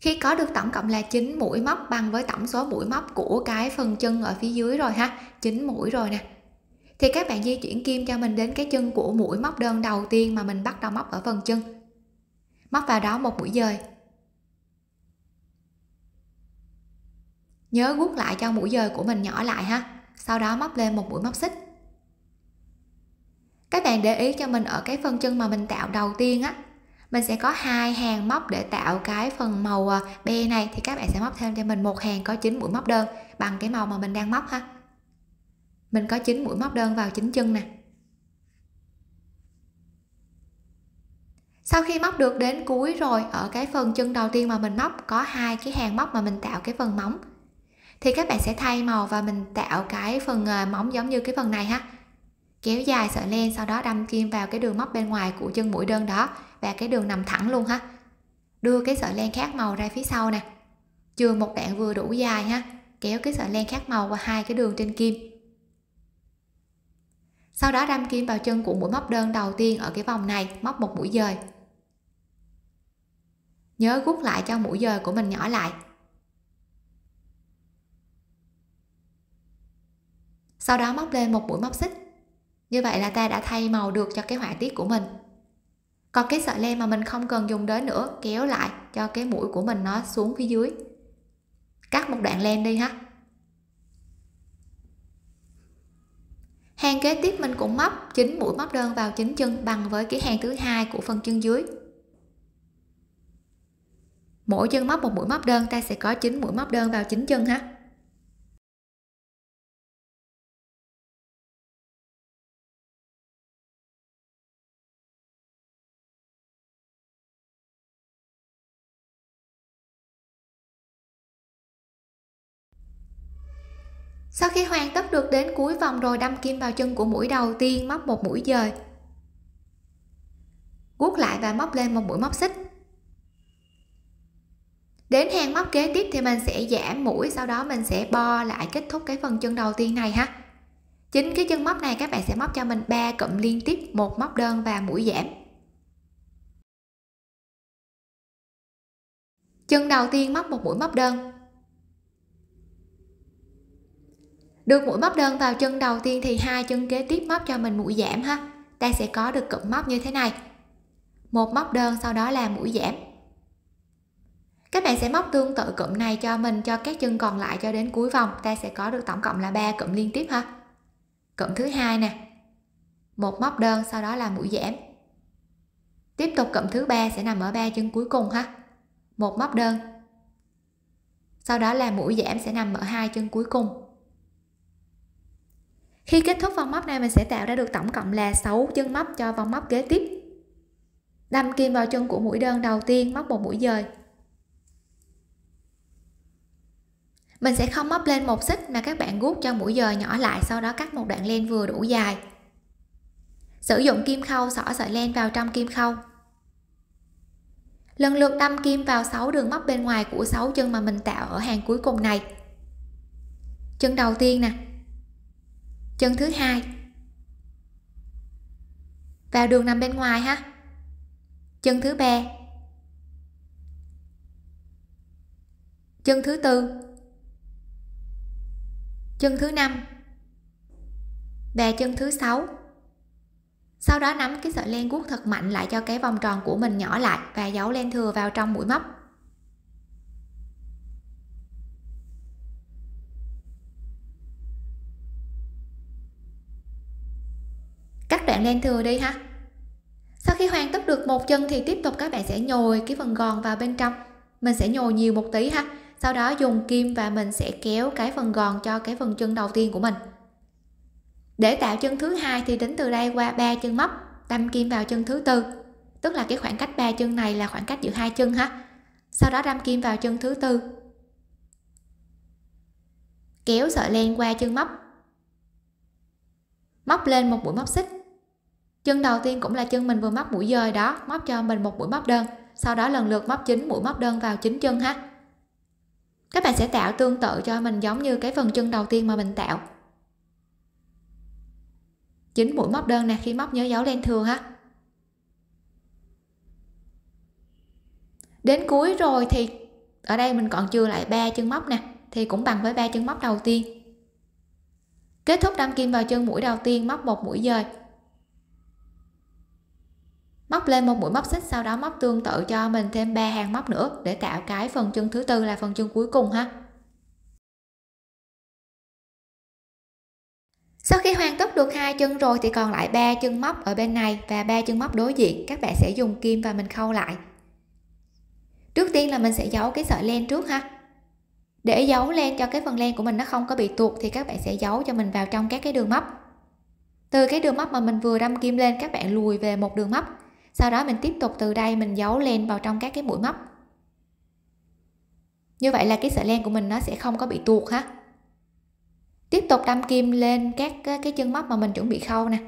Khi có được tổng cộng là 9 mũi móc bằng với tổng số mũi móc của cái phần chân ở phía dưới rồi ha 9 mũi rồi nè. Thì các bạn di chuyển kim cho mình đến cái chân của mũi móc đơn đầu tiên mà mình bắt đầu móc ở phần chân. Móc vào đó một mũi dời. Nhớ gút lại cho mũi dời của mình nhỏ lại ha, sau đó móc lên một mũi móc xích. Các bạn để ý cho mình ở cái phần chân mà mình tạo đầu tiên á mình sẽ có hai hàng móc để tạo cái phần màu à, be này. Thì các bạn sẽ móc thêm cho mình một hàng có 9 mũi móc đơn bằng cái màu mà mình đang móc ha. Mình có 9 mũi móc đơn vào chính chân nè. Sau khi móc được đến cuối rồi, ở cái phần chân đầu tiên mà mình móc, có hai cái hàng móc mà mình tạo cái phần móng. Thì các bạn sẽ thay màu và mình tạo cái phần à, móng giống như cái phần này ha. Kéo dài sợi len, sau đó đâm kim vào cái đường móc bên ngoài của chân mũi đơn đó và cái đường nằm thẳng luôn ha. Đưa cái sợi len khác màu ra phía sau nè. Chừa một đoạn vừa đủ dài ha. Kéo cái sợi len khác màu qua hai cái đường trên kim. Sau đó đâm kim vào chân của mũi móc đơn đầu tiên ở cái vòng này, móc một mũi dời. Nhớ rút lại cho mũi dời của mình nhỏ lại. Sau đó móc lên một mũi móc xích. Như vậy là ta đã thay màu được cho cái họa tiết của mình còn cái sợi len mà mình không cần dùng đến nữa, kéo lại cho cái mũi của mình nó xuống phía dưới. Cắt một đoạn len đi ha. Hàng kế tiếp mình cũng móc chín mũi móc đơn vào chính chân bằng với cái hàng thứ hai của phần chân dưới. Mỗi chân móc một mũi móc đơn, ta sẽ có chín mũi móc đơn vào chính chân ha. Sau khi hoàn tất được đến cuối vòng rồi, đâm kim vào chân của mũi đầu tiên, móc một mũi dời. Guốc lại và móc lên một mũi móc xích. Đến hàng móc kế tiếp thì mình sẽ giảm mũi, sau đó mình sẽ bo lại kết thúc cái phần chân đầu tiên này ha. Chính cái chân móc này các bạn sẽ móc cho mình ba cụm liên tiếp, một móc đơn và mũi giảm. Chân đầu tiên móc một mũi móc đơn. Được mũi móc đơn vào chân đầu tiên thì hai chân kế tiếp móc cho mình mũi giảm ha. Ta sẽ có được cụm móc như thế này. Một móc đơn sau đó là mũi giảm. Các bạn sẽ móc tương tự cụm này cho mình, cho các chân còn lại cho đến cuối vòng. Ta sẽ có được tổng cộng là ba cụm liên tiếp ha. Cụm thứ hai nè. Một móc đơn sau đó là mũi giảm. Tiếp tục cụm thứ ba sẽ nằm ở ba chân cuối cùng ha. Một móc đơn. Sau đó là mũi giảm sẽ nằm ở hai chân cuối cùng khi kết thúc vòng móc này, mình sẽ tạo ra được tổng cộng là 6 chân móc cho vòng móc kế tiếp. Đâm kim vào chân của mũi đơn đầu tiên, móc một mũi dời. Mình sẽ không móc lên một xích mà các bạn gút cho mũi dời nhỏ lại, sau đó cắt một đoạn len vừa đủ dài. Sử dụng kim khâu, xỏ sợi len vào trong kim khâu. Lần lượt đâm kim vào 6 đường móc bên ngoài của 6 chân mà mình tạo ở hàng cuối cùng này. Chân đầu tiên nè chân thứ hai. Vào đường nằm bên ngoài ha. Chân thứ ba. Chân thứ tư. Chân thứ năm. Và chân thứ sáu. Sau đó nắm cái sợi len guốc thật mạnh lại cho cái vòng tròn của mình nhỏ lại và giấu len thừa vào trong mũi móc. Cắt đoạn len thừa đi ha. Sau khi hoàn tất được một chân thì tiếp tục các bạn sẽ nhồi cái phần gòn vào bên trong. Mình sẽ nhồi nhiều một tí ha. Sau đó dùng kim và mình sẽ kéo cái phần gòn cho cái phần chân đầu tiên của mình. Để tạo chân thứ hai thì đến từ đây qua ba chân móc, đâm kim vào chân thứ tư. Tức là cái khoảng cách ba chân này là khoảng cách giữa hai chân ha. Sau đó đâm kim vào chân thứ tư. Kéo sợi len qua chân móc. Móc lên một mũi móc xích chân đầu tiên cũng là chân mình vừa móc mũi dời đó, móc cho mình một mũi móc đơn. Sau đó lần lượt móc chín mũi móc đơn vào chính chân ha. Các bạn sẽ tạo tương tự cho mình giống như cái phần chân đầu tiên mà mình tạo. Chín mũi móc đơn nè, khi móc nhớ dấu len thừa ha. Đến cuối rồi thì, ở đây mình còn chưa lại ba chân móc nè, thì cũng bằng với ba chân móc đầu tiên. Kết thúc đâm kim vào chân mũi đầu tiên, móc một mũi dời móc lên một mũi móc xích, sau đó móc tương tự cho mình thêm ba hàng móc nữa để tạo cái phần chân thứ tư là phần chân cuối cùng ha. Sau khi hoàn tất được hai chân rồi thì còn lại ba chân móc ở bên này và ba chân móc đối diện. Các bạn sẽ dùng kim và mình khâu lại. Trước tiên là mình sẽ giấu cái sợi len trước ha. Để giấu len cho cái phần len của mình nó không có bị tuột thì các bạn sẽ giấu cho mình vào trong các cái đường móc. Từ cái đường móc mà mình vừa đâm kim lên, các bạn lùi về một đường móc sau đó mình tiếp tục từ đây mình giấu len vào trong các cái mũi móc. Như vậy là cái sợi len của mình nó sẽ không có bị tuột ha. Tiếp tục đâm kim lên các ờ, cái chân móc mà mình chuẩn bị khâu nè.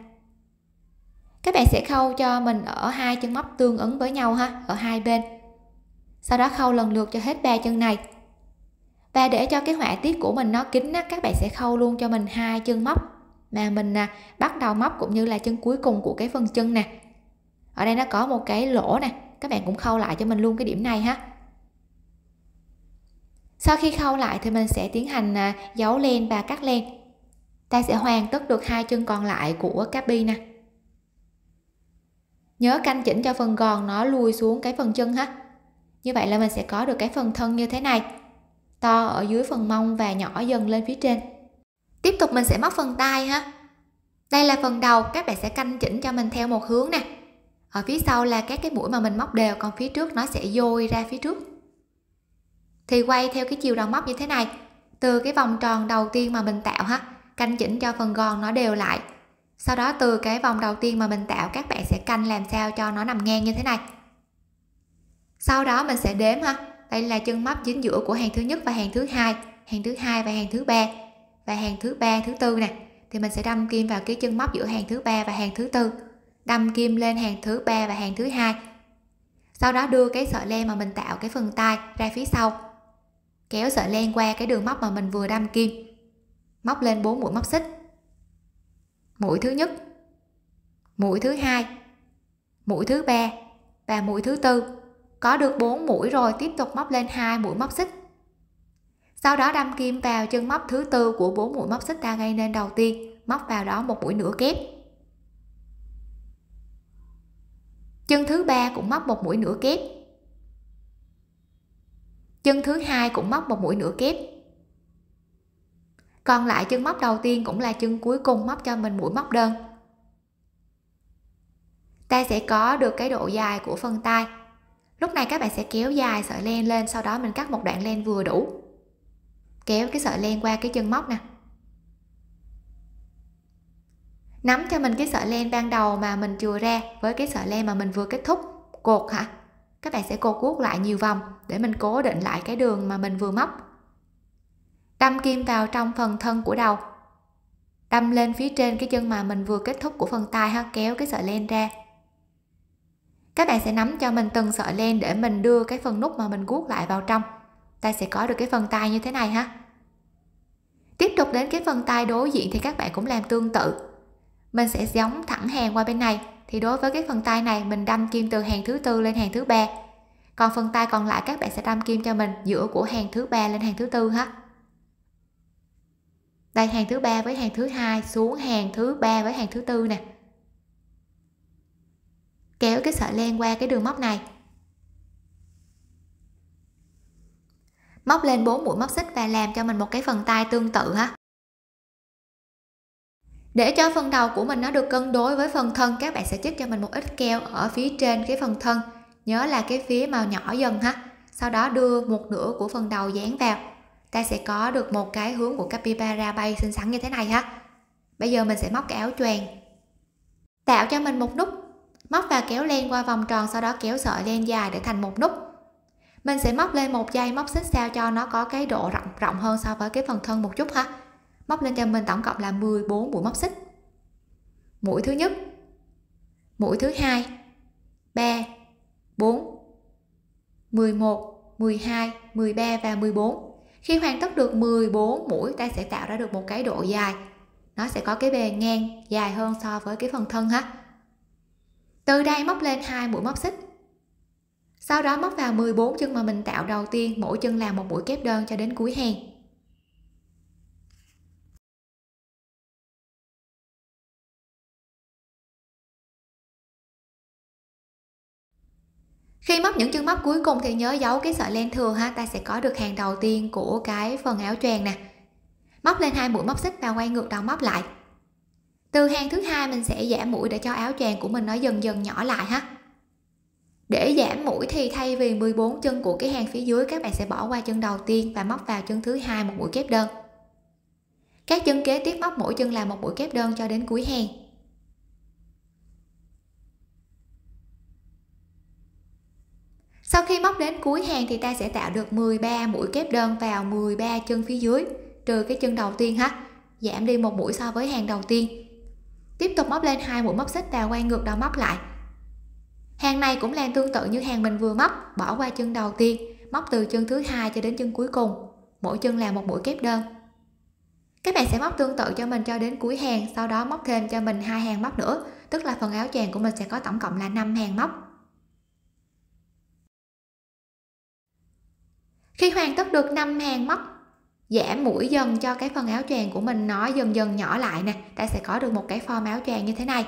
Các bạn sẽ khâu cho mình ở hai chân móc tương ứng với nhau ha ở hai bên. Sau đó khâu lần lượt cho hết ba chân này. Và để cho cái họa tiết của mình nó kín á, các bạn sẽ khâu luôn cho mình hai chân móc. Mà mình à, bắt đầu móc cũng như là chân cuối cùng của cái phần chân nè ở đây nó có một cái lỗ nè. Các bạn cũng khâu lại cho mình luôn cái điểm này ha. Sau khi khâu lại thì mình sẽ tiến hành à, giấu len và cắt len. Ta sẽ hoàn tất được hai chân còn lại của capi nè. Nhớ canh chỉnh cho phần gòn nó lùi xuống cái phần chân ha. Như vậy là mình sẽ có được cái phần thân như thế này. To ở dưới phần mông và nhỏ dần lên phía trên. Tiếp tục mình sẽ móc phần tay ha. Đây là phần đầu. Các bạn sẽ canh chỉnh cho mình theo một hướng nè ở phía sau là các cái mũi mà mình móc đều, còn phía trước nó sẽ dôi ra phía trước. Thì quay theo cái chiều đầu móc như thế này. Từ cái vòng tròn đầu tiên mà mình tạo ha, canh chỉnh cho phần gòn nó đều lại. Sau đó từ cái vòng đầu tiên mà mình tạo, các bạn sẽ canh làm sao cho nó nằm ngang như thế này. Sau đó mình sẽ đếm ha. Đây là chân móc chính giữa của hàng thứ nhất và hàng thứ hai, hàng thứ hai và hàng thứ ba, và hàng thứ ba, thứ tư nè. Thì mình sẽ đâm kim vào cái chân móc giữa hàng thứ ba và hàng thứ tư đâm kim lên hàng thứ ba và hàng thứ hai. Sau đó đưa cái sợi len mà mình tạo cái phần tay ra phía sau, kéo sợi len qua cái đường móc mà mình vừa đâm kim. Móc lên 4 mũi móc xích. Mũi thứ nhất, mũi thứ hai, mũi thứ ba và mũi thứ tư. Có được 4 mũi rồi, tiếp tục móc lên hai mũi móc xích. Sau đó đâm kim vào chân móc thứ tư của bốn mũi móc xích ta gây nên đầu tiên. Móc vào đó một mũi nửa kép. Chân thứ ba cũng móc một mũi nửa kép. Chân thứ hai cũng móc một mũi nửa kép. Còn lại chân móc đầu tiên cũng là chân cuối cùng móc cho mình mũi móc đơn. Ta sẽ có được cái độ dài của phần tay. Lúc này các bạn sẽ kéo dài sợi len lên, sau đó mình cắt một đoạn len vừa đủ. Kéo cái sợi len qua cái chân móc nè. Nắm cho mình cái sợi len ban đầu mà mình chừa ra với cái sợi len mà mình vừa kết thúc. Cột hả? Các bạn sẽ cột cuốc lại nhiều vòng để mình cố định lại cái đường mà mình vừa móc. Đâm kim vào trong phần thân của đầu. Đâm lên phía trên cái chân mà mình vừa kết thúc của phần tay ha, kéo cái sợi len ra. Các bạn sẽ nắm cho mình từng sợi len để mình đưa cái phần nút mà mình guốc lại vào trong. Ta sẽ có được cái phần tay như thế này ha. Tiếp tục đến cái phần tay đối diện thì các bạn cũng làm tương tự mình sẽ giống thẳng hàng qua bên này. Thì đối với cái phần tay này, mình đâm kim từ hàng thứ tư lên hàng thứ ba. Còn phần tay còn lại, các bạn sẽ đâm kim cho mình giữa của hàng thứ ba lên hàng thứ tư ha. Đây, hàng thứ ba với hàng thứ hai, xuống hàng thứ ba với hàng thứ tư nè. Kéo cái sợi len qua cái đường móc này. Móc lên 4 mũi móc xích và làm cho mình một cái phần tay tương tự ha để cho phần đầu của mình nó được cân đối với phần thân, các bạn sẽ chích cho mình một ít keo ở phía trên cái phần thân. Nhớ là cái phía màu nhỏ dần ha. Sau đó đưa một nửa của phần đầu dán vào. Ta sẽ có được một cái hướng của capybara bay xinh xắn như thế này ha. Bây giờ mình sẽ móc cái áo choàng. Tạo cho mình một nút. Móc và kéo len qua vòng tròn, sau đó kéo sợi len dài để thành một nút. Mình sẽ móc lên một dây móc xích sao cho nó có cái độ rộng rộng hơn so với cái phần thân một chút ha móc lên cho mình tổng cộng là 14 mũi móc xích. Mũi thứ nhất. Mũi thứ hai. 3 4 11 12 13 và 14 khi hoàn tất được 14 mũi, ta sẽ tạo ra được một cái độ dài. Nó sẽ có cái bề ngang dài hơn so với cái phần thân ha. Từ đây móc lên hai mũi móc xích. Sau đó móc vào 14 chân mà mình tạo đầu tiên, mỗi chân là một mũi kép đơn cho đến cuối hàng. Khi móc những chân móc cuối cùng thì nhớ giấu cái sợi len thừa ha, ta sẽ có được hàng đầu tiên của cái phần áo choàng nè. Móc lên hai mũi móc xích và quay ngược đầu móc lại. Từ hàng thứ hai mình sẽ giảm mũi để cho áo choàng của mình nó dần dần nhỏ lại ha. Để giảm mũi thì thay vì 14 chân của cái hàng phía dưới, các bạn sẽ bỏ qua chân đầu tiên và móc vào chân thứ hai một mũi kép đơn. Các chân kế tiếp móc mỗi chân là một mũi kép đơn cho đến cuối hàng. Sau khi móc đến cuối hàng thì ta sẽ tạo được 13 mũi kép đơn vào 13 chân phía dưới, trừ cái chân đầu tiên ha. Giảm đi một mũi so với hàng đầu tiên. Tiếp tục móc lên hai mũi móc xích và quay ngược đầu móc lại. Hàng này cũng làm tương tự như hàng mình vừa móc, bỏ qua chân đầu tiên, móc từ chân thứ hai cho đến chân cuối cùng. Mỗi chân là một mũi kép đơn. Các bạn sẽ móc tương tự cho mình cho đến cuối hàng, sau đó móc thêm cho mình hai hàng móc nữa, tức là phần áo choàng của mình sẽ có tổng cộng là 5 hàng móc. Khi hoàn tất được năm hàng móc giảm mũi dần cho cái phần áo choàng của mình nó dần dần nhỏ lại nè. Ta sẽ có được một cái form áo choàng như thế này.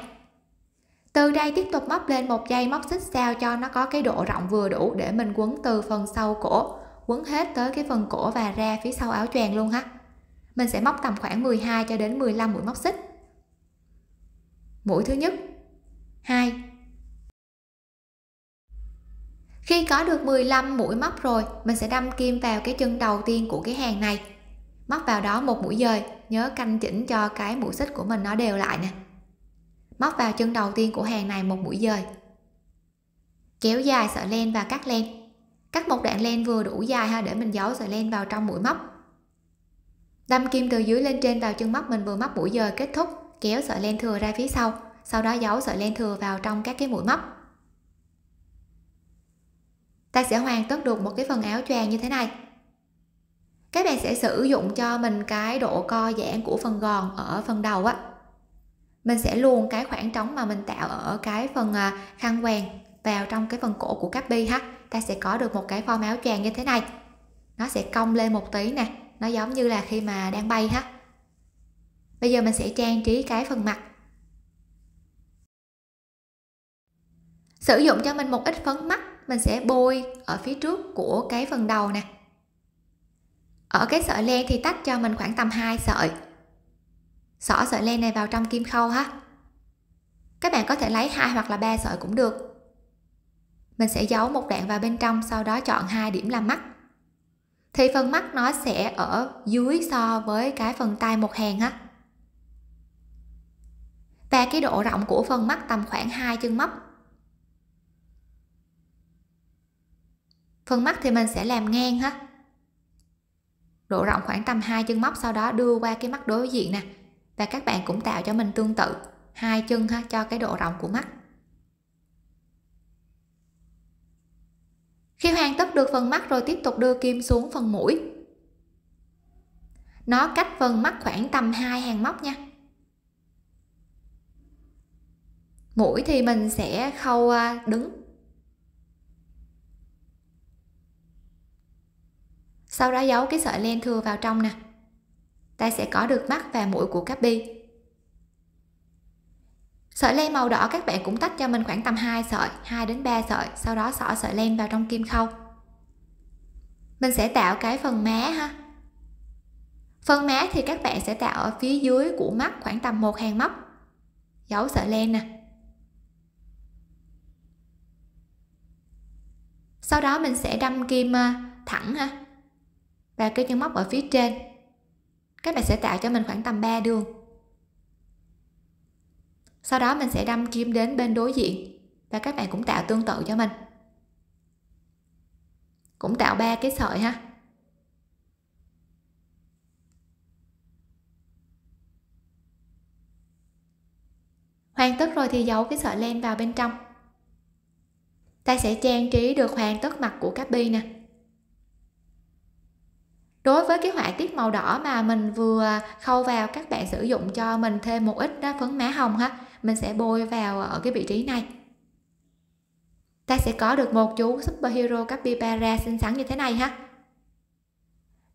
Từ đây tiếp tục móc lên một dây móc xích sao cho nó có cái độ rộng vừa đủ để mình quấn từ phần sau cổ, quấn hết tới cái phần cổ và ra phía sau áo choàng luôn ha. Mình sẽ móc tầm khoảng 12 cho đến 15 mũi móc xích. Mũi thứ nhất, hai khi có được 15 mũi móc rồi, mình sẽ đâm kim vào cái chân đầu tiên của cái hàng này. Móc vào đó một mũi dời, nhớ canh chỉnh cho cái mũi xích của mình nó đều lại nè. Móc vào chân đầu tiên của hàng này một mũi dời. Kéo dài sợi len và cắt len. Cắt một đoạn len vừa đủ dài ha, để mình giấu sợi len vào trong mũi móc. Đâm kim từ dưới lên trên vào chân móc mình vừa móc mũi dời kết thúc, kéo sợi len thừa ra phía sau sau đó giấu sợi len thừa vào trong các cái mũi móc ta sẽ hoàn tất được một cái phần áo choàng như thế này. Các bạn sẽ sử dụng cho mình cái độ co giãn của phần gòn ở phần đầu á. Mình sẽ luồn cái khoảng trống mà mình tạo ở cái phần à, khăn quàng vào trong cái phần cổ của các bi ha. Ta sẽ có được một cái form áo choàng như thế này. Nó sẽ cong lên một tí nè. Nó giống như là khi mà đang bay ha. Bây giờ mình sẽ trang trí cái phần mặt. Sử dụng cho mình một ít phấn mắt mình sẽ bôi ở phía trước của cái phần đầu nè. Ở cái sợi len thì tách cho mình khoảng tầm 2 sợi. Xỏ sợi len này vào trong kim khâu ha. Các bạn có thể lấy hai hoặc là ba sợi cũng được. Mình sẽ giấu một đoạn vào bên trong, sau đó chọn hai điểm làm mắt. Thì phần mắt nó sẽ ở dưới so với cái phần tay một hàng ha. Và cái độ rộng của phần mắt tầm khoảng hai chân móc. Phần mắt thì mình sẽ làm ngang ha. Độ rộng khoảng tầm hai chân móc, sau đó đưa qua cái mắt đối diện nè. Và các bạn cũng tạo cho mình tương tự, hai chân ha, cho cái độ rộng của mắt. Khi hoàn tất được phần mắt rồi tiếp tục đưa kim xuống phần mũi. Nó cách phần mắt khoảng tầm hai hàng móc nha. Mũi thì mình sẽ khâu à, đứng. Sau đó giấu cái sợi len thừa vào trong nè. Ta sẽ có được mắt và mũi của cáp bi. Sợi len màu đỏ các bạn cũng tách cho mình khoảng tầm 2 sợi 2 đến 3 sợi, sau đó xỏ sợi len vào trong kim khâu. Mình sẽ tạo cái phần má ha. Phần má thì các bạn sẽ tạo ở phía dưới của mắt khoảng tầm một hàng móc. Giấu sợi len nè. Sau đó mình sẽ đâm kim à, thẳng ha và cái chân móc ở phía trên. Các bạn sẽ tạo cho mình khoảng tầm 3 đường. Sau đó mình sẽ đâm kim đến bên đối diện và các bạn cũng tạo tương tự cho mình. Cũng tạo ba cái sợi ha. Hoàn tất rồi thì giấu cái sợi len vào bên trong. Ta sẽ trang trí được hoàn tất mặt của các bi nè đối với cái họa tiết màu đỏ mà mình vừa khâu vào, các bạn sử dụng cho mình thêm một ít phấn má hồng ha. Mình sẽ bôi vào ở cái vị trí này. Ta sẽ có được một chú superhero capybara xinh xắn như thế này ha.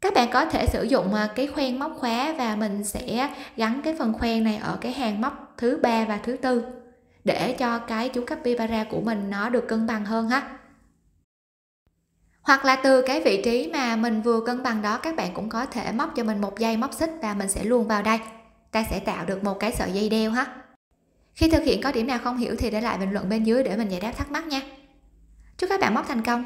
Các bạn có thể sử dụng à, cái khoen móc khóa và mình sẽ gắn cái phần khoen này ở cái hàng móc thứ ba và thứ tư để cho cái chú capybara của mình nó được cân bằng hơn ha hoặc là từ cái vị trí mà mình vừa cân bằng đó, các bạn cũng có thể móc cho mình một dây móc xích và mình sẽ luồn vào đây. Ta sẽ tạo được một cái sợi dây đeo ha. Khi thực hiện có điểm nào không hiểu thì để lại bình luận bên dưới để mình giải đáp thắc mắc nha. Chúc các bạn móc thành công.